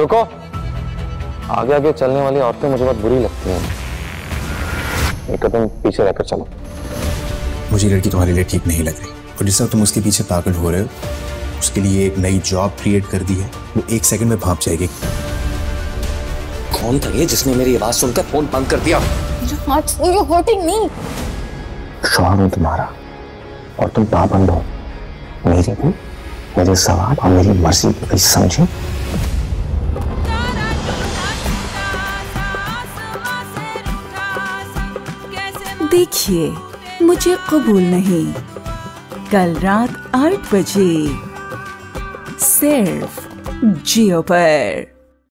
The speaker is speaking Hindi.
रुको। आगे आगे चलने वाली औरतें मुझे बहुत बुरी लगती हैं। एक कदम पीछे रहकर चलो। मुझे लड़की तुम्हारे लिए ठीक नहीं लग रही। और जिस तुम उसके पीछे पागल हो रहे हो उसके लिए एक नई जॉब क्रिएट कर दी है वो एक सेकंड में भाप जाएगी। कौन था ये जिसने मेरी आवाज़ सुनकर फ़ोन बंद कर दिया? मी शौहर हूँ तुम्हारा और तुम पाबंद हो। मेरी भी मेरे सवाल और मेरी मर्ज़ी की समझे। देखिए मुझे कबूल नहीं। कल रात आठ बजे सिर्फ़ जियो पर।